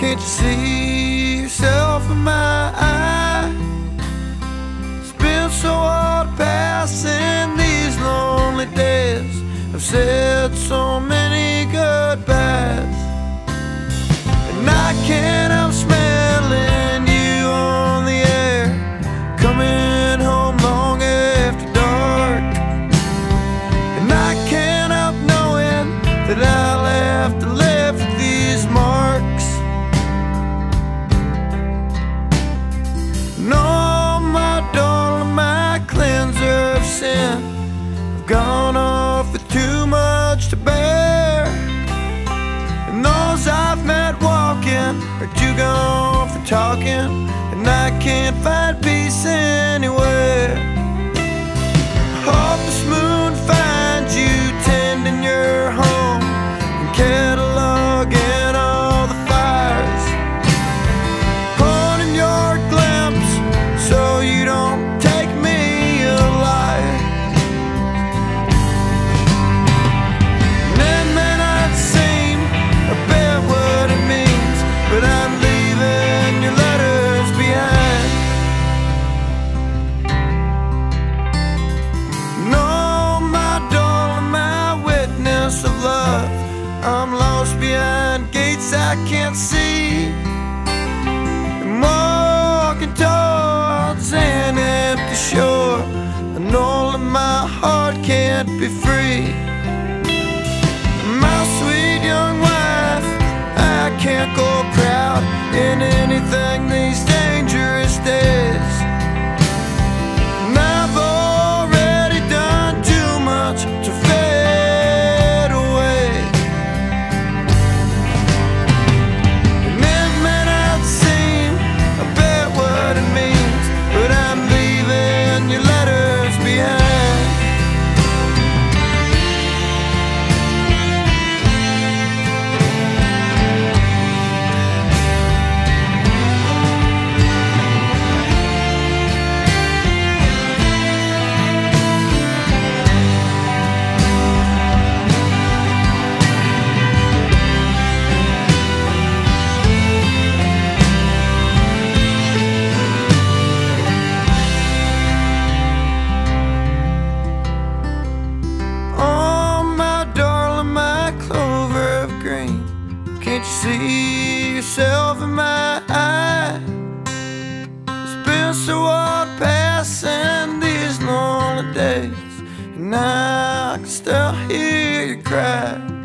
Can't you see yourself in my eye? It's been so hard passing these lonely days. I've said so many goodbyes, and I can't gone off with too much to bear. And those I've met walking are too gone for talking. And I can't find peace anywhere. I'm lost behind gates I can't see. I'm walking towards an empty shore. I know that my heart can't be free. See yourself in my eye? It's been so hard passing these lonely days, and I can still hear you cry.